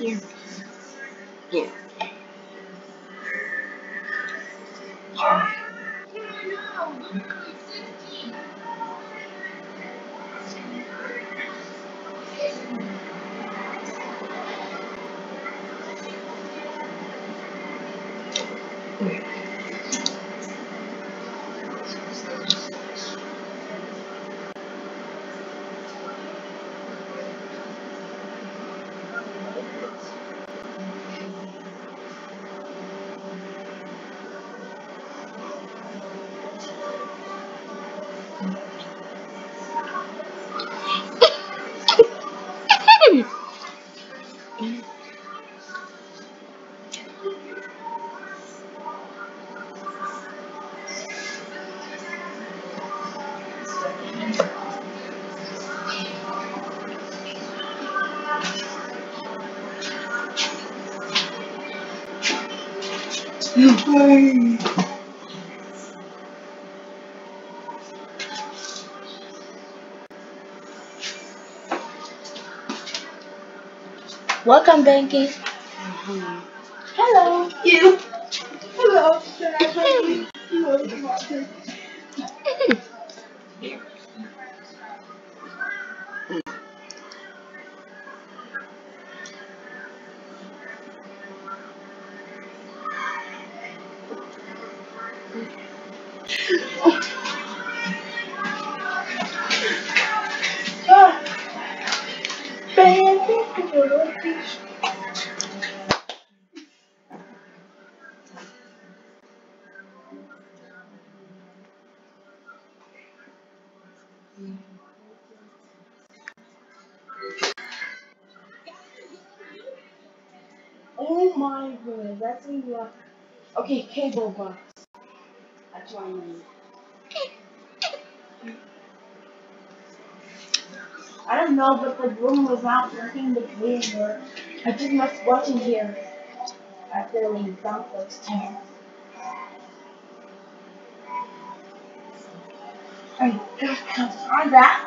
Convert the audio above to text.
Here. Here. Welcome, Banky. Hello. You. Hello. Can I help you? Hello. Ah. Oh my god, that's a lot. Okay, cable box. That's what I need. I don't know, but the room was not working the cable. I just must watch it here. After we dump those two. I just can't that.